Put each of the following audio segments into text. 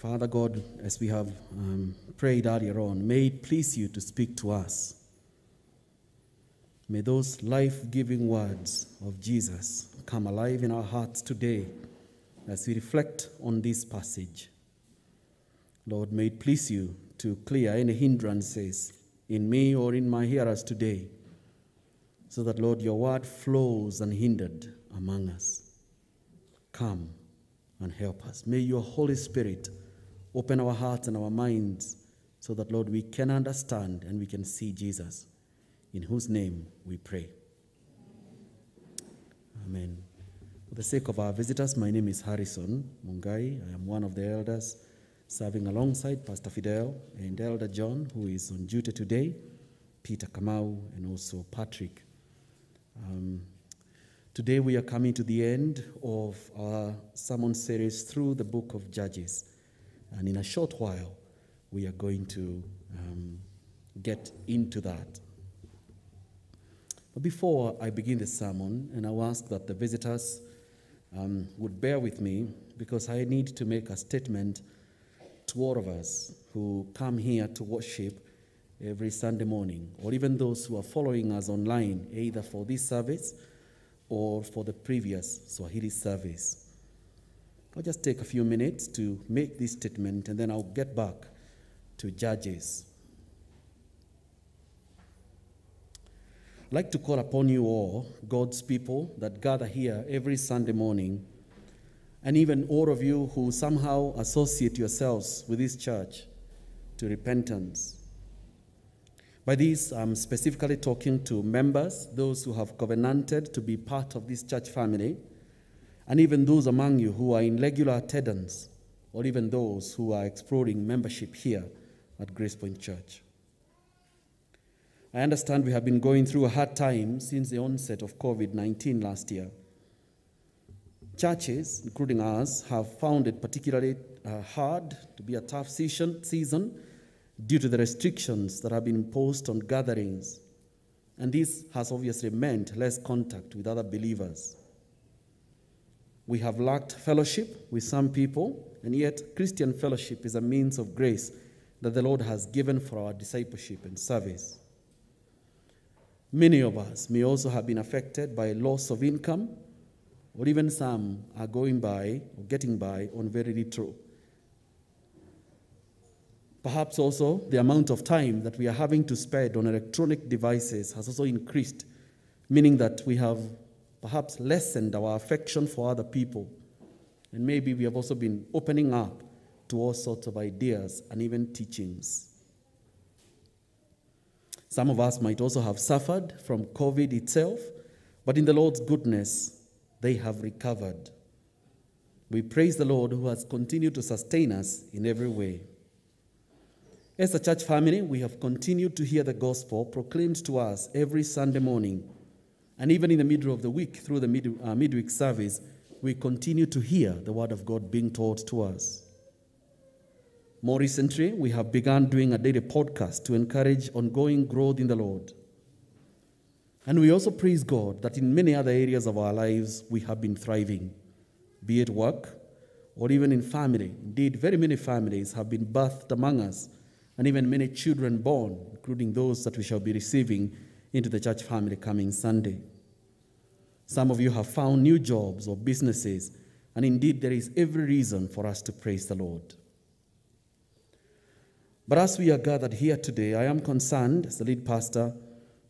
Father God, as we have um, prayed earlier on, may it please you to speak to us. May those life giving words of Jesus come alive in our hearts today as we reflect on this passage. Lord, may it please you to clear any hindrances in me or in my hearers today, so that, Lord, your word flows unhindered among us. Come and help us. May your Holy Spirit open our hearts and our minds so that, Lord, we can understand and we can see Jesus, in whose name we pray. Amen. For the sake of our visitors, my name is Harrison Mungai. I am one of the elders serving alongside Pastor Fidel and Elder John, who is on duty today, Peter Kamau, and also Patrick. Um, today we are coming to the end of our sermon series through the book of Judges. And in a short while, we are going to um, get into that. But before I begin the sermon, and I'll ask that the visitors um, would bear with me because I need to make a statement to all of us who come here to worship every Sunday morning, or even those who are following us online, either for this service or for the previous Swahili service. I'll just take a few minutes to make this statement and then I'll get back to Judges. I'd like to call upon you all, God's people that gather here every Sunday morning, and even all of you who somehow associate yourselves with this church, to repentance. By this, I'm specifically talking to members, those who have covenanted to be part of this church family, and even those among you who are in regular attendance, or even those who are exploring membership here at Grace Point Church. I understand we have been going through a hard time since the onset of COVID 19 last year. Churches, including ours, have found it particularly uh, hard to be a tough season, season due to the restrictions that have been imposed on gatherings. And this has obviously meant less contact with other believers. We have lacked fellowship with some people, and yet Christian fellowship is a means of grace that the Lord has given for our discipleship and service. Many of us may also have been affected by loss of income, or even some are going by or getting by on very little. Perhaps also the amount of time that we are having to spend on electronic devices has also increased, meaning that we have perhaps lessened our affection for other people. And maybe we have also been opening up to all sorts of ideas and even teachings. Some of us might also have suffered from COVID itself, but in the Lord's goodness, they have recovered. We praise the Lord who has continued to sustain us in every way. As a church family, we have continued to hear the gospel proclaimed to us every Sunday morning. And even in the middle of the week, through the mid, uh, midweek service, we continue to hear the word of God being taught to us. More recently, we have begun doing a daily podcast to encourage ongoing growth in the Lord. And we also praise God that in many other areas of our lives we have been thriving, be it work or even in family. Indeed, very many families have been birthed among us, and even many children born, including those that we shall be receiving into the church family coming Sunday. Some of you have found new jobs or businesses, and indeed, there is every reason for us to praise the Lord. But as we are gathered here today, I am concerned, as the lead pastor,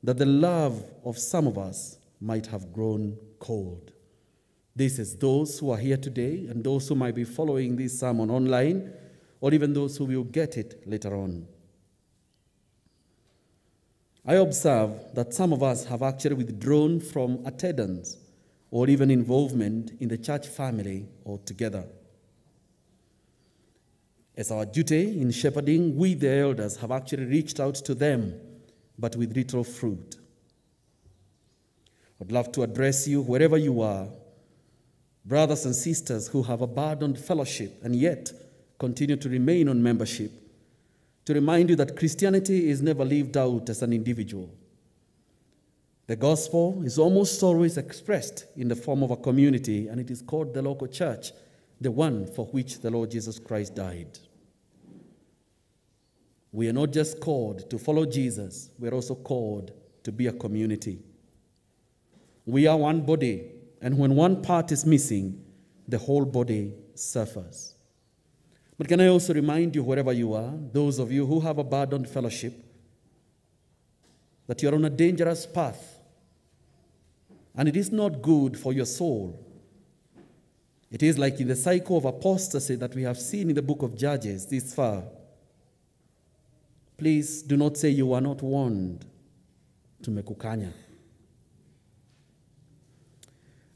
that the love of some of us might have grown cold. This is those who are here today and those who might be following this sermon online, or even those who will get it later on. I observe that some of us have actually withdrawn from attendance or even involvement in the church family altogether. As our duty in shepherding, we, the elders, have actually reached out to them, but with little fruit. I'd love to address you wherever you are, brothers and sisters who have abandoned fellowship and yet continue to remain on membership, to remind you that Christianity is never lived out as an individual. The gospel is almost always expressed in the form of a community, and it is called the local church the one for which the Lord Jesus Christ died. We are not just called to follow Jesus, we are also called to be a community. We are one body, and when one part is missing, the whole body suffers. But can I also remind you, wherever you are, those of you who have abandoned fellowship, that you're on a dangerous path, and it is not good for your soul. It is like in the cycle of apostasy that we have seen in the book of Judges this far. Please do not say you are not warned. to Tumekukanya.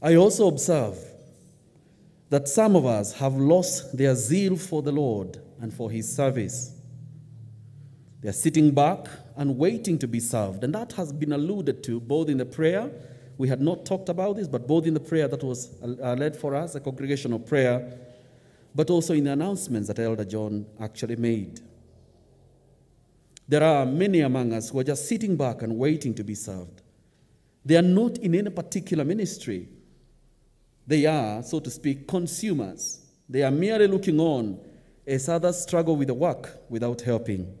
I also observe that some of us have lost their zeal for the Lord and for His service. They are sitting back and waiting to be served. And that has been alluded to both in the prayer, we had not talked about this, but both in the prayer that was uh, led for us, a congregational prayer, but also in the announcements that Elder John actually made. There are many among us who are just sitting back and waiting to be served. They are not in any particular ministry. They are, so to speak, consumers. They are merely looking on as others struggle with the work without helping.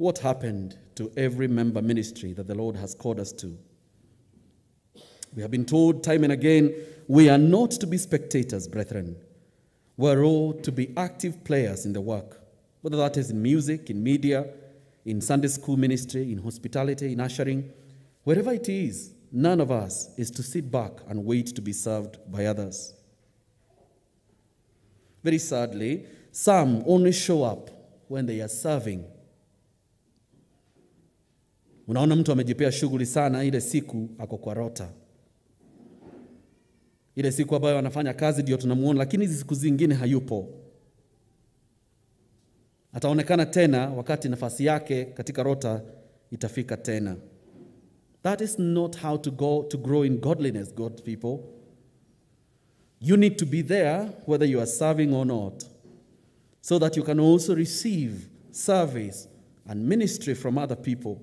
What happened to every member ministry that the Lord has called us to? We have been told time and again we are not to be spectators, brethren. We're all to be active players in the work, whether that is in music, in media, in Sunday school ministry, in hospitality, in ushering, wherever it is, none of us is to sit back and wait to be served by others. Very sadly, some only show up when they are serving. Unaona mtu amejipea shughuli sana, ile siku ako kwa rota, ile siku ambayo anafanya kazi ndio tunamuona, lakini hizi siku zingine hayupo. Ataonekana tena wakati nafasi yake katika rota itafika tena. That is not how to go to grow in godliness, God people. You need to be there whether you are serving or not, so that you can also receive service and ministry from other people.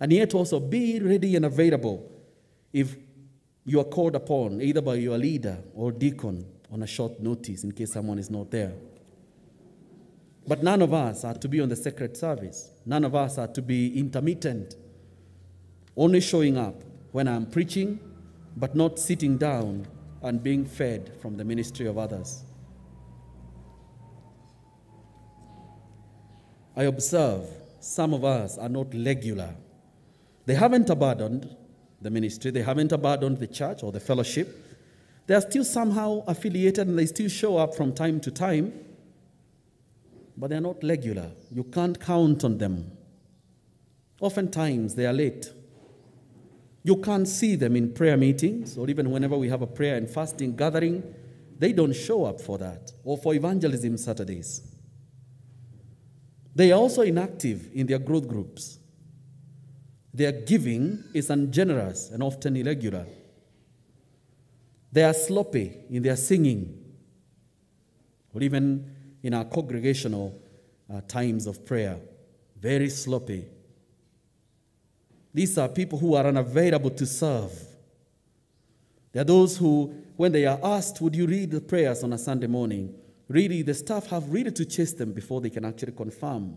And yet also be ready and available if you are called upon, either by your leader or deacon, on a short notice in case someone is not there. But none of us are to be on the sacred service. None of us are to be intermittent, only showing up when I'm preaching, but not sitting down and being fed from the ministry of others. I observe some of us are not regular. They haven't abandoned the ministry, they haven't abandoned the church or the fellowship. They are still somehow affiliated and they still show up from time to time, but they're not regular. You can't count on them. Oftentimes they are late. You can't see them in prayer meetings or even whenever we have a prayer and fasting gathering. They don't show up for that or for evangelism Saturdays. They are also inactive in their growth groups. Their giving is ungenerous and often irregular. They are sloppy in their singing, or even in our congregational uh, times of prayer. Very sloppy. These are people who are unavailable to serve. They are those who, when they are asked, Would you read the prayers on a Sunday morning? Really, the staff have really to chase them before they can actually confirm.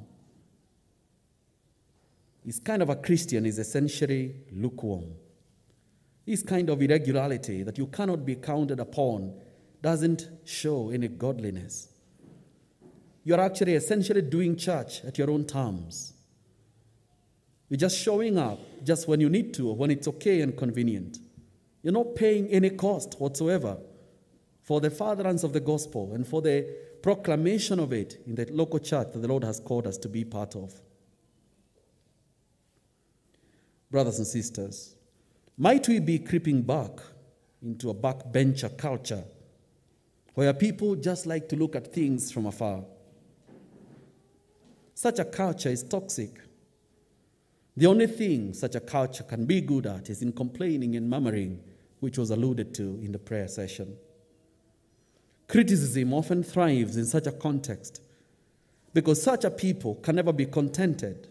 This kind of a Christian is essentially lukewarm. This kind of irregularity that you cannot be counted upon doesn't show any godliness. You're actually essentially doing church at your own terms. You're just showing up just when you need to or when it's okay and convenient. You're not paying any cost whatsoever for the furtherance of the gospel and for the proclamation of it in the local church that the Lord has called us to be part of. Brothers and sisters, might we be creeping back into a backbencher culture where people just like to look at things from afar? Such a culture is toxic. The only thing such a culture can be good at is in complaining and murmuring, which was alluded to in the prayer session. Criticism often thrives in such a context because such a people can never be contented.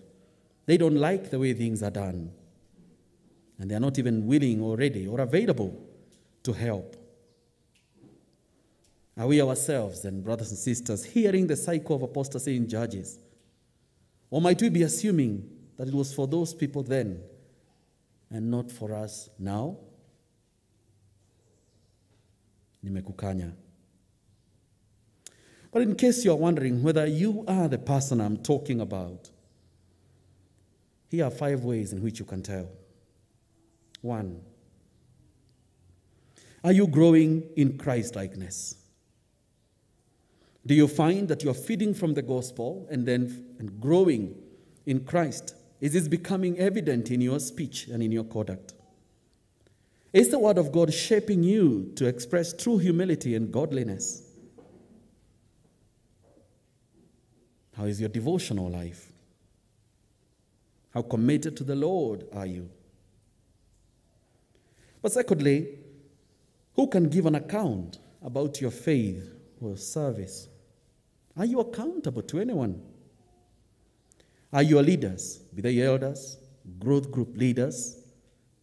They don't like the way things are done. And they are not even willing or ready or available to help? Are we ourselves, then, brothers and sisters, hearing the cycle of apostasy in Judges? Or might we be assuming that it was for those people then and not for us now? Nimekukanya. But in case you're wondering whether you are the person I'm talking about, here are five ways in which you can tell. One, are you growing in Christ likeness? Do you find that you're feeding from the gospel and then and growing in Christ? Is this becoming evident in your speech and in your conduct? Is the word of God shaping you to express true humility and godliness? How is your devotional life? How committed to the Lord are you? But secondly, who can give an account about your faith or service? Are you accountable to anyone? Are your leaders, be they elders, growth group leaders,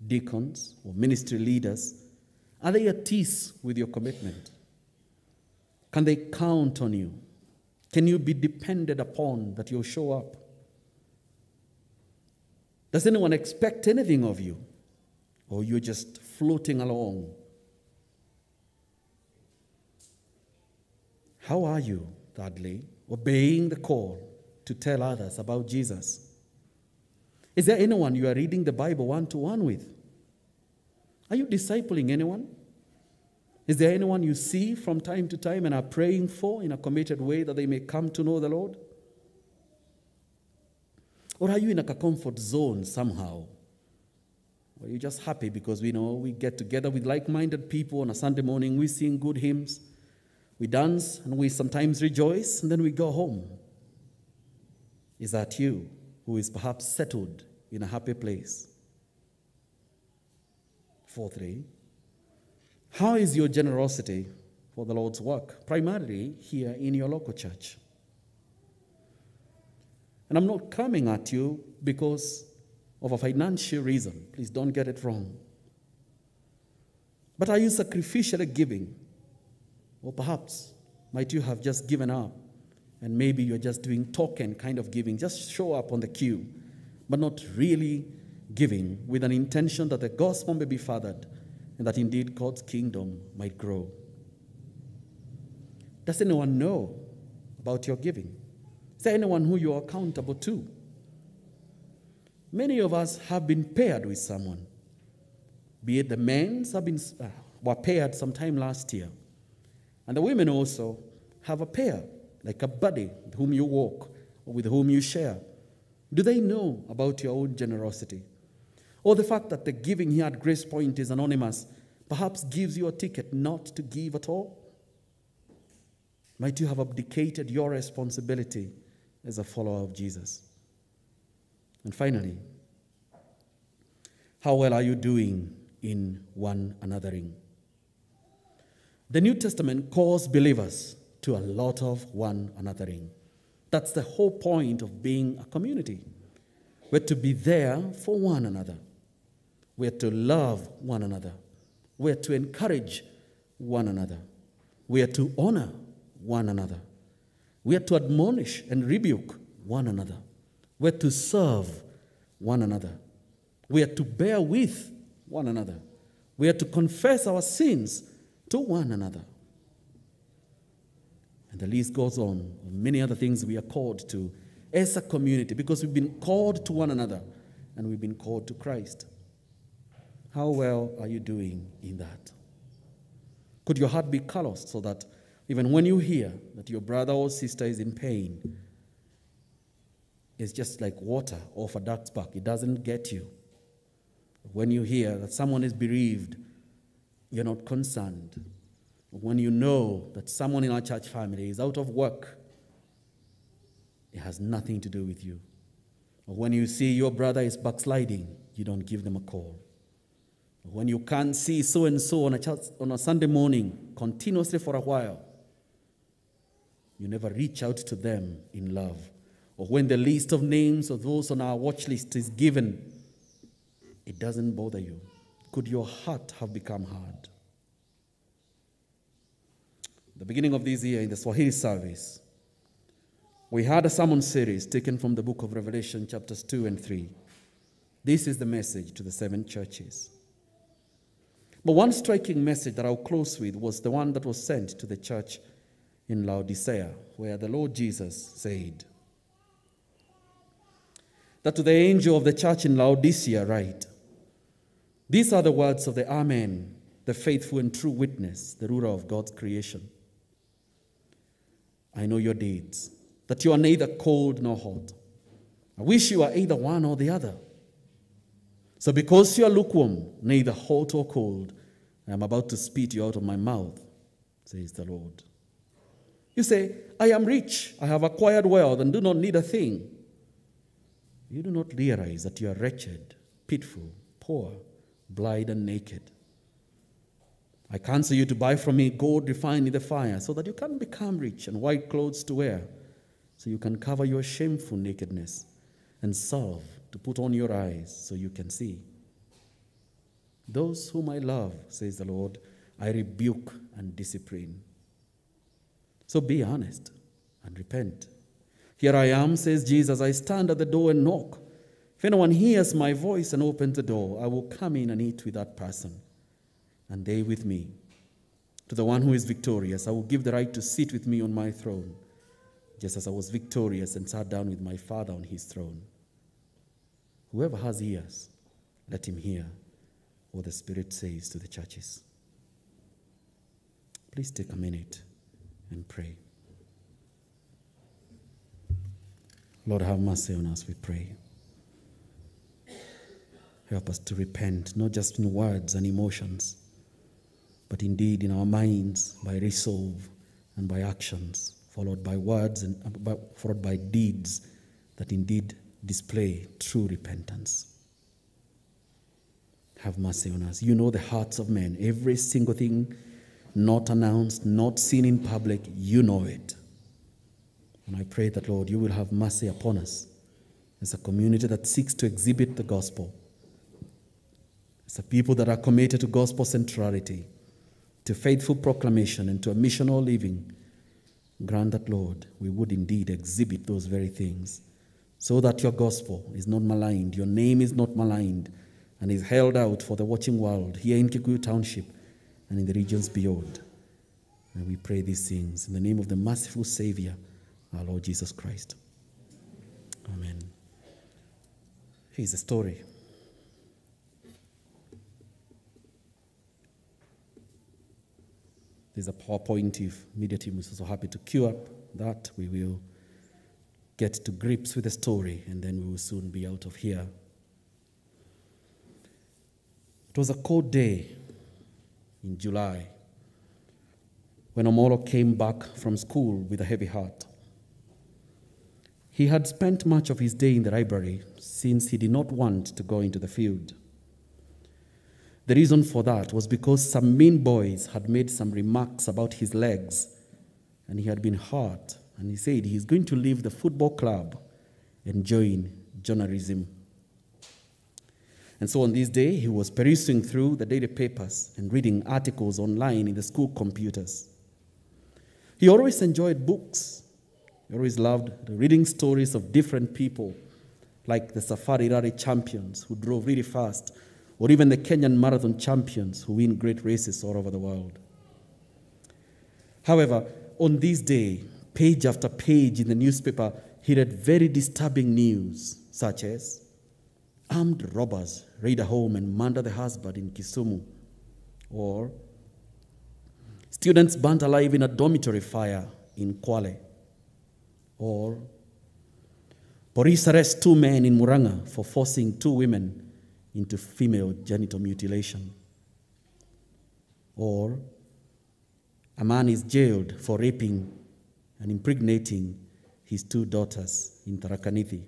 deacons, or ministry leaders, are they at ease with your commitment? Can they count on you? Can you be depended upon that you'll show up? Does anyone expect anything of you? Or you're just floating along? How are you, thirdly, obeying the call to tell others about Jesus? Is there anyone you are reading the Bible one to one with? Are you discipling anyone? Is there anyone you see from time to time and are praying for in a committed way that they may come to know the Lord? Or are you in a comfort zone somehow? Or are you just happy because we know we get together with like minded people on a Sunday morning, we sing good hymns, we dance, and we sometimes rejoice, and then we go home? Is that you who is perhaps settled in a happy place? Fourthly, how is your generosity for the Lord's work, primarily here in your local church? And I'm not coming at you because of a financial reason. Please don't get it wrong. But are you sacrificially giving? Or perhaps might you have just given up and maybe you're just doing token kind of giving, just show up on the queue, but not really giving with an intention that the gospel may be fathered and that indeed God's kingdom might grow. Does anyone know about your giving? Is there anyone who you're accountable to? Many of us have been paired with someone, be it the men have been, uh, were paired sometime last year, and the women also have a pair, like a buddy with whom you walk or with whom you share. Do they know about your own generosity? Or the fact that the giving here at Grace Point is anonymous perhaps gives you a ticket not to give at all? Might you have abdicated your responsibility as a follower of Jesus? And finally, how well are you doing in one anothering? The New Testament calls believers to a lot of one anothering. That's the whole point of being a community. We're to be there for one another. We're to love one another. We're to encourage one another. We are to honor one another. We are to admonish and rebuke one another. We're to serve one another. We are to bear with one another. We are to confess our sins to one another. And the list goes on. Many other things we are called to as a community because we've been called to one another and we've been called to Christ. How well are you doing in that? Could your heart be calloused so that even when you hear that your brother or sister is in pain, it's just like water off a duck's back. It doesn't get you. When you hear that someone is bereaved, you're not concerned. When you know that someone in our church family is out of work, it has nothing to do with you. Or when you see your brother is backsliding, you don't give them a call. When you can't see so and so on a, church, on a Sunday morning continuously for a while, you never reach out to them in love. Or when the list of names of those on our watch list is given, it doesn't bother you. Could your heart have become hard? the beginning of this year in the Swahili service, we had a sermon series taken from the book of Revelation, chapters 2 and 3. This is the message to the seven churches. But one striking message that I'll close with was the one that was sent to the church in Laodicea, where the Lord Jesus said, That to the angel of the church in Laodicea, write, These are the words of the Amen, the faithful and true witness, the ruler of God's creation. I know your deeds, that you are neither cold nor hot. I wish you are either one or the other. So, because you are lukewarm, neither hot or cold, I am about to spit you out of my mouth, says the Lord. You say, I am rich, I have acquired wealth, and do not need a thing. You do not realize that you are wretched, pitiful, poor, blind, and naked. I counsel you to buy from me gold refined in the fire, so that you can become rich, and white clothes to wear, so you can cover your shameful nakedness, and salve to put on your eyes, so you can see. Those whom I love, says the Lord, I rebuke and discipline. So be honest and repent. Here I am, says Jesus. I stand at the door and knock. If anyone hears my voice and opens the door, I will come in and eat with that person, and they with me. To the one who is victorious, I will give the right to sit with me on my throne, just as I was victorious and sat down with my Father on his throne. Whoever has ears, let him hear what the Spirit says to the churches. Please take a minute and pray. Lord, have mercy on us, we pray. Help us to repent, not just in words and emotions, but indeed in our minds by resolve and by actions, followed by words and uh, followed by deeds that indeed display true repentance. Have mercy on us. You know the hearts of men. Every single thing not announced, not seen in public, you know it. And I pray that, Lord, you will have mercy upon us as a community that seeks to exhibit the gospel, as a people that are committed to gospel centrality, to faithful proclamation, and to a missional living. Grant that, Lord, we would indeed exhibit those very things so that your gospel is not maligned, your name is not maligned, and is held out for the watching world here in Kikuyu Township and in the regions beyond. And we pray these things in the name of the merciful Savior, our Lord Jesus Christ. Amen. Here's a story. There's a PowerPoint if media team is also happy to queue up that. We will get to grips with the story and then we will soon be out of here. It was a cold day in July when Omolo came back from school with a heavy heart. He had spent much of his day in the library since he did not want to go into the field. The reason for that was because some mean boys had made some remarks about his legs and he had been hurt and he said he's going to leave the football club and join journalism. And so on this day, he was perusing through the daily papers and reading articles online in the school computers. He always enjoyed books. He always loved reading stories of different people, like the Safari Rally champions who drove really fast, or even the Kenyan marathon champions who win great races all over the world. However, on this day, page after page in the newspaper, he read very disturbing news, such as armed robbers raid a home and murder the husband in Kisumu, or students burnt alive in a dormitory fire in Kwale, or police arrest two men in Muranga for forcing two women into female genital mutilation, or a man is jailed for raping and impregnating his two daughters in Tharaka-Nithi.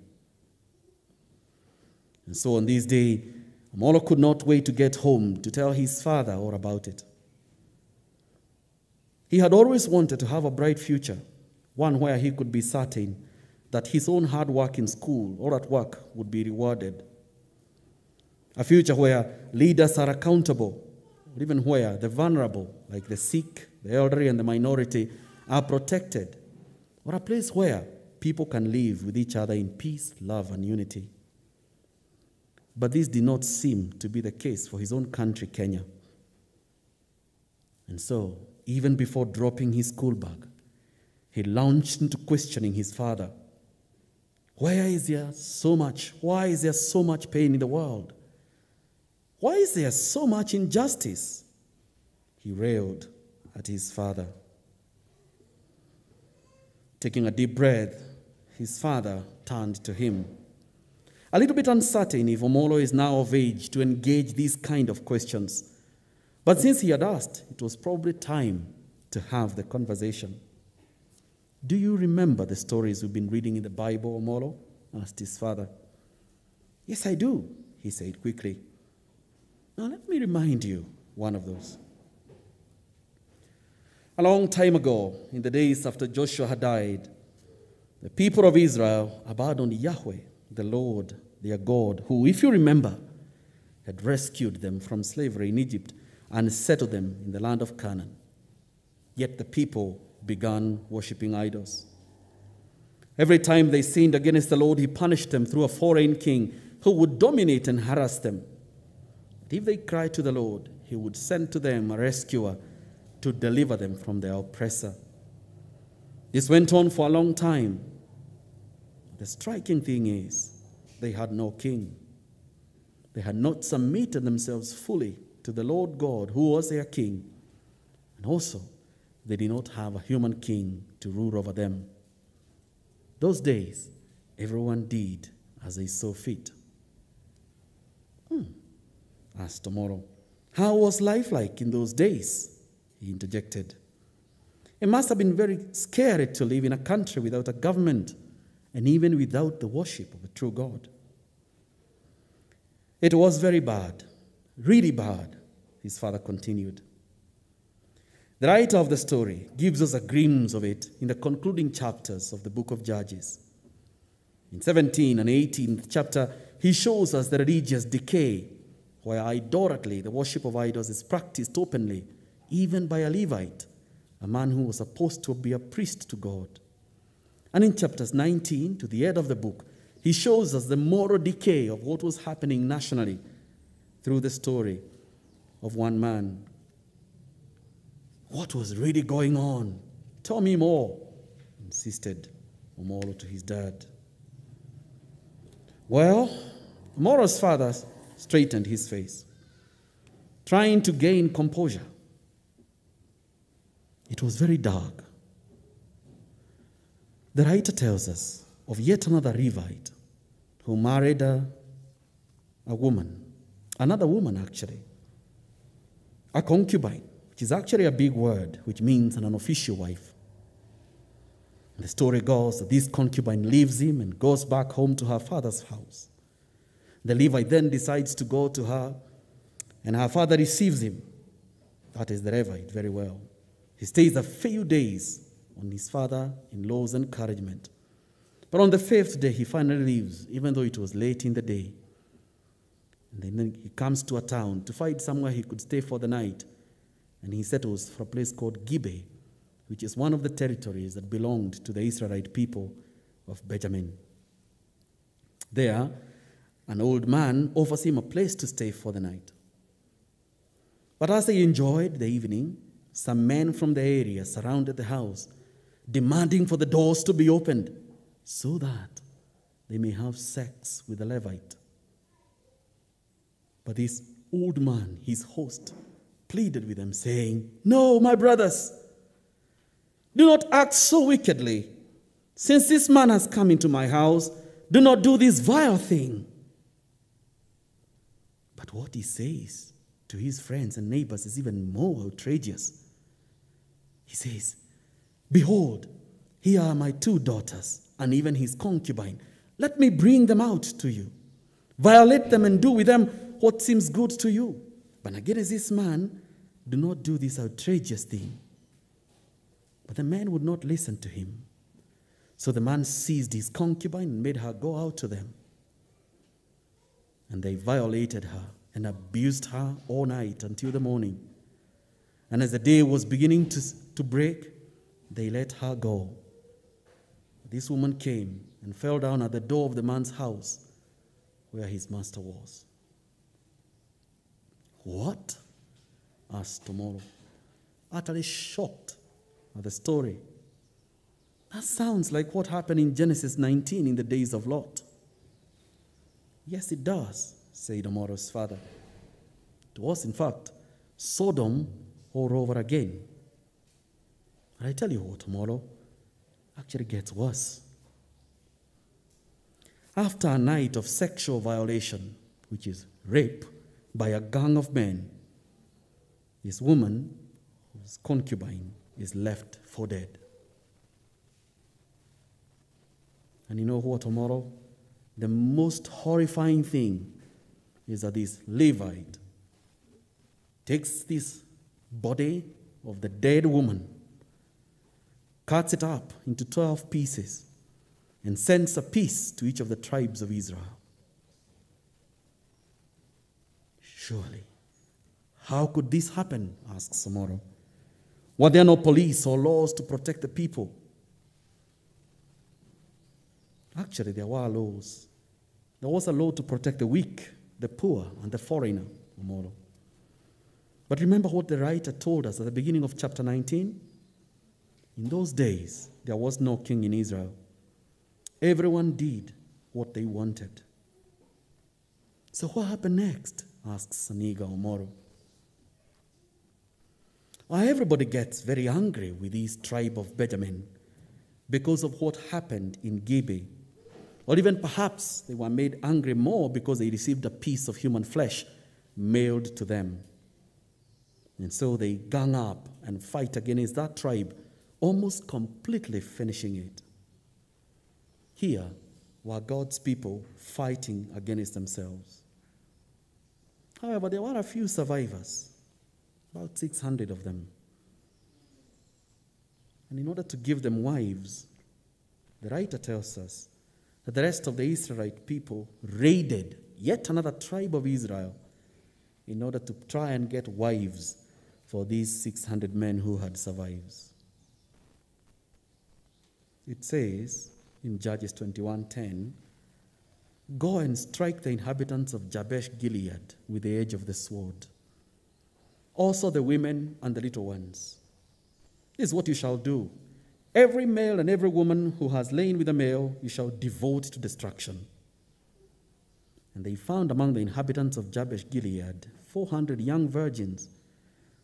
And so on this day, Omolo could not wait to get home to tell his father all about it. He had always wanted to have a bright future, one where he could be certain that his own hard work in school or at work would be rewarded. A future where leaders are accountable, or even where the vulnerable, like the sick the elderly, and the minority are protected, or a place where people can live with each other in peace, love, and unity. But this did not seem to be the case for his own country, Kenya. And so, even before dropping his school bag, he launched into questioning his father. Why is there so much? Why is there so much pain in the world? Why is there so much injustice? He railed at his father. Taking a deep breath, his father turned to him. A little bit uncertain if Omolo is now of age to engage these kind of questions. But since he had asked, it was probably time to have the conversation. Do you remember the stories we've been reading in the Bible, Omolo? asked his father. Yes, I do, he said quickly. Now, let me remind you one of those. A long time ago, in the days after Joshua had died, the people of Israel abandoned Yahweh, the Lord, their God, who, if you remember, had rescued them from slavery in Egypt and settled them in the land of Canaan. Yet the people began worshipping idols. Every time they sinned against the Lord, He punished them through a foreign king who would dominate and harass them. But if they cried to the Lord, He would send to them a rescuer to deliver them from their oppressor. This went on for a long time. The striking thing is, they had no king. They had not submitted themselves fully to the Lord God, who was their king. And also, they did not have a human king to rule over them. Those days, everyone did as they saw fit. Hmm. Asked tomorrow, how was life like in those days? He interjected. It must have been very scary to live in a country without a government and even without the worship of a true God. It was very bad, really bad, his father continued. The writer of the story gives us a glimpse of it in the concluding chapters of the book of Judges. In 17 and 18th chapter, he shows us the religious decay where idolatry, the worship of idols, is practiced openly, even by a Levite, a man who was supposed to be a priest to God. And in chapters 19 to the end of the book, he shows us the moral decay of what was happening nationally through the story of one man. What was really going on? Tell me more, insisted Omolo to his dad. Well, Omolo's father straightened his face, trying to gain composure. It was very dark. The writer tells us of yet another Levite who married a, a woman, another woman actually, a concubine, which is actually a big word, which means an unofficial wife. The story goes that this concubine leaves him and goes back home to her father's house. The Levite then decides to go to her, and her father receives him. That is the Levite very well. He stays a few days on his father in law's encouragement. But on the fifth day, he finally leaves, even though it was late in the day. And then he comes to a town to find somewhere he could stay for the night. And he settles for a place called Gibeah, which is one of the territories that belonged to the Israelite people of Benjamin. There, an old man offers him a place to stay for the night. But as they enjoyed the evening, some men from the area surrounded the house, demanding for the doors to be opened so that they may have sex with the Levite. But this old man, his host, pleaded with them, saying, No, my brothers, do not act so wickedly. Since this man has come into my house, do not do this vile thing. But what he says to his friends and neighbors is even more outrageous. He says, Behold, here are my two daughters, and even his concubine. Let me bring them out to you. Violate them and do with them what seems good to you. But against this man, do not do this outrageous thing. But the man would not listen to him. So the man seized his concubine and made her go out to them. And they violated her and abused her all night until the morning. And as the day was beginning to, to break, they let her go. This woman came and fell down at the door of the man's house where his master was. What? asked Tomorrow, utterly shocked at the story. That sounds like what happened in Genesis 19 in the days of Lot. Yes, it does, said Tomorrow's father. It was, in fact, Sodom all over again. But I tell you what, Tomorrow actually gets worse. After a night of sexual violation, which is rape, by a gang of men, this woman, whose concubine, is left for dead. And you know what, tomorrow? The most horrifying thing is that this Levite takes this body of the dead woman, cuts it up into 12 pieces, and sends a piece to each of the tribes of Israel. Surely. How could this happen? asks Samoro. Were there no police or laws to protect the people? Actually, there were laws. There was a law to protect the weak, the poor, and the foreigner, Samoro. But remember what the writer told us at the beginning of chapter 19? In those days, there was no king in Israel. Everyone did what they wanted. So, what happened next? Asks Saniga Omoro. Why everybody gets very angry with this tribe of Benjamin because of what happened in Gibeah. Or even perhaps they were made angry more because they received a piece of human flesh mailed to them. And so they gang up and fight against that tribe, almost completely finishing it. Here were God's people fighting against themselves. However, there were a few survivors, about 600 of them. And in order to give them wives, the writer tells us that the rest of the Israelite people raided yet another tribe of Israel in order to try and get wives for these 600 men who had survived. It says in Judges 21:10, Go and strike the inhabitants of Jabesh Gilead with the edge of the sword. Also, the women and the little ones. This is what you shall do. Every male and every woman who has lain with a male, you shall devote to destruction. And they found among the inhabitants of Jabesh Gilead 400 young virgins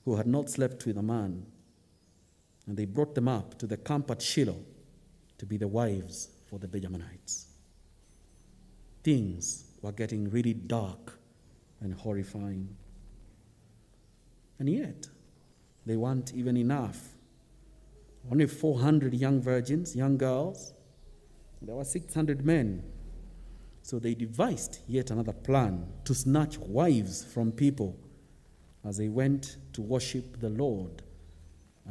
who had not slept with a man. And they brought them up to the camp at Shiloh to be the wives for the Benjaminites things were getting really dark and horrifying. And yet, they weren't even enough. Only 400 young virgins, young girls. There were 600 men. So they devised yet another plan to snatch wives from people as they went to worship the Lord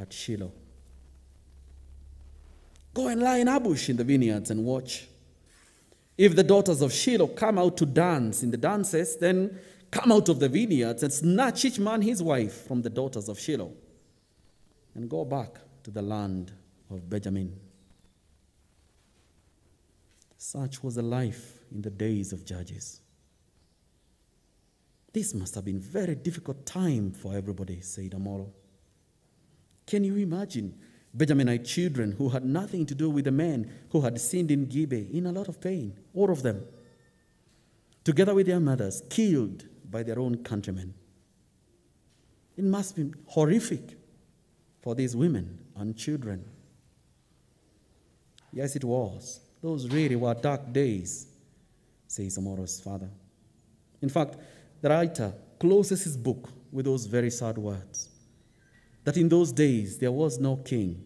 at Shiloh. Go and lie in ambush in the vineyards and watch. If the daughters of Shiloh come out to dance in the dances, then come out of the vineyards and snatch each man his wife from the daughters of Shiloh and go back to the land of Benjamin. Such was the life in the days of Judges. This must have been a very difficult time for everybody, said Amoro. Can you imagine Benjaminite children who had nothing to do with the men who had sinned in Gibeah in a lot of pain, all of them, together with their mothers, killed by their own countrymen. It must be horrific for these women and children. Yes, it was. Those really were dark days, says Amoro's father. In fact, the writer closes his book with those very sad words that in those days there was no king.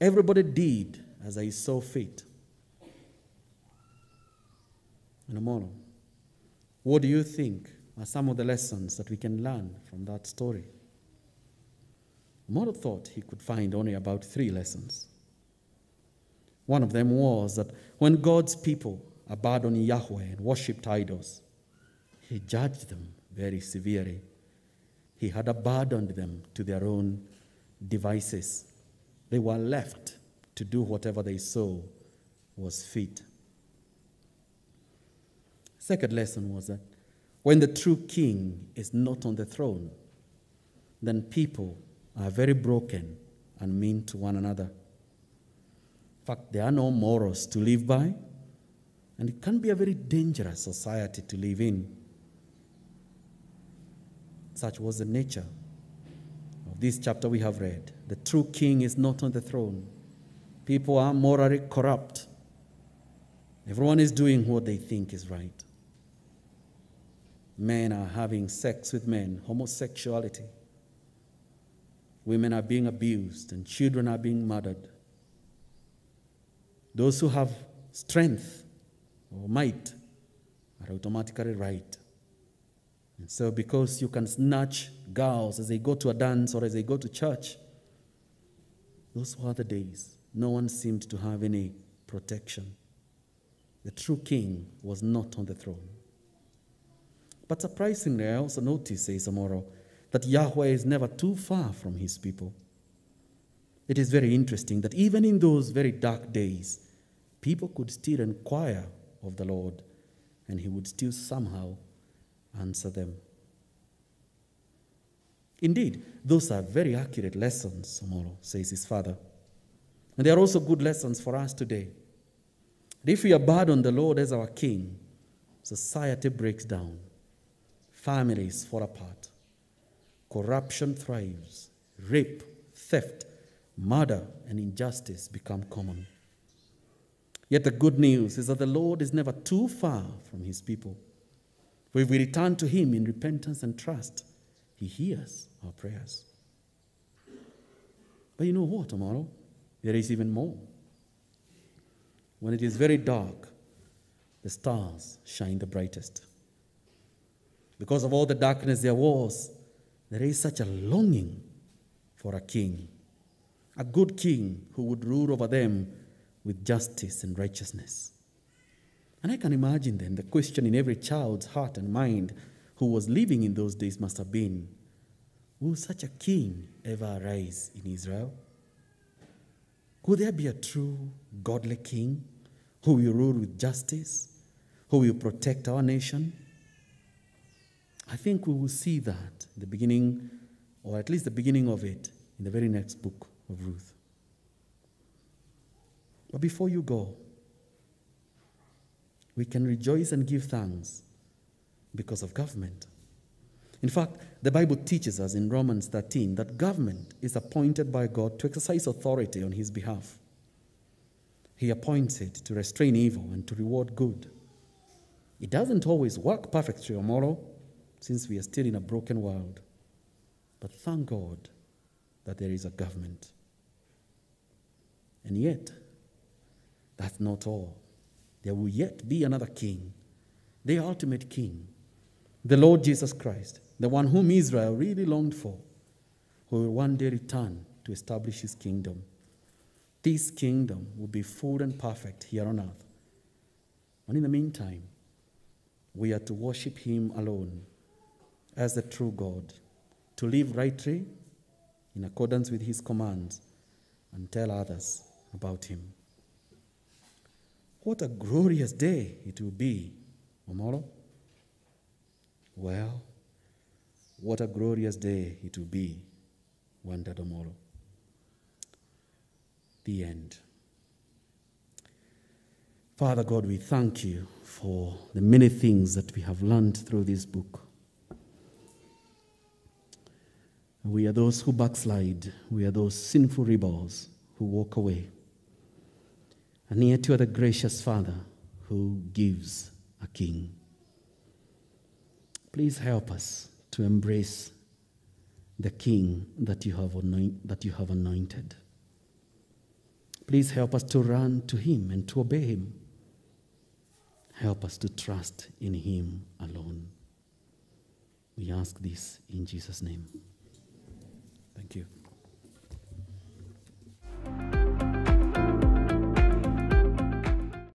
Everybody did as I saw fit. And Amoro, what do you think are some of the lessons that we can learn from that story? Amoro thought he could find only about three lessons. One of them was that when God's people abandoned Yahweh and worshipped idols, he judged them very severely he had abandoned them to their own devices. They were left to do whatever they saw was fit. Second lesson was that when the true king is not on the throne, then people are very broken and mean to one another. In fact, there are no morals to live by, and it can be a very dangerous society to live in. Such was the nature of this chapter we have read. The true king is not on the throne. People are morally corrupt. Everyone is doing what they think is right. Men are having sex with men, homosexuality. Women are being abused and children are being murdered. Those who have strength or might are automatically right. And so, because you can snatch girls as they go to a dance or as they go to church, those were the days. No one seemed to have any protection. The true king was not on the throne. But surprisingly, I also notice, says Amoro, that Yahweh is never too far from his people. It is very interesting that even in those very dark days, people could still inquire of the Lord, and he would still somehow answer them. Indeed, those are very accurate lessons, Amoro, says his father. And they are also good lessons for us today. if we abandon the Lord as our king, society breaks down, families fall apart, corruption thrives, rape, theft, murder, and injustice become common. Yet the good news is that the Lord is never too far from his people. If we return to him in repentance and trust, he hears our prayers. But you know what, tomorrow? There is even more. When it is very dark, the stars shine the brightest. Because of all the darkness there was, there is such a longing for a king, a good king who would rule over them with justice and righteousness. And I can imagine then the question in every child's heart and mind who was living in those days must have been Will such a king ever arise in Israel? Could there be a true godly king who will rule with justice, who will protect our nation? I think we will see that the beginning, or at least the beginning of it, in the very next book of Ruth. But before you go, we can rejoice and give thanks because of government. In fact, the Bible teaches us in Romans 13 that government is appointed by God to exercise authority on his behalf. He appoints it to restrain evil and to reward good. It doesn't always work perfectly or moral, since we are still in a broken world. But thank God that there is a government. And yet, that's not all. There will yet be another king, the ultimate king, the Lord Jesus Christ, the one whom Israel really longed for, who will one day return to establish his kingdom. This kingdom will be full and perfect here on earth. And in the meantime, we are to worship him alone as the true God, to live rightly in accordance with his commands, and tell others about him. What a glorious day it will be, Omoro. Well, what a glorious day it will be, wondered Omoro. The end. Father God, we thank you for the many things that we have learned through this book. We are those who backslide. We are those sinful rebels who walk away. And yet you are the gracious Father who gives a king. Please help us to embrace the king that you have, anoint, that you have anointed. Please help us to run to him and to obey him. Help us to trust in him alone. We ask this in Jesus' name. Thank you.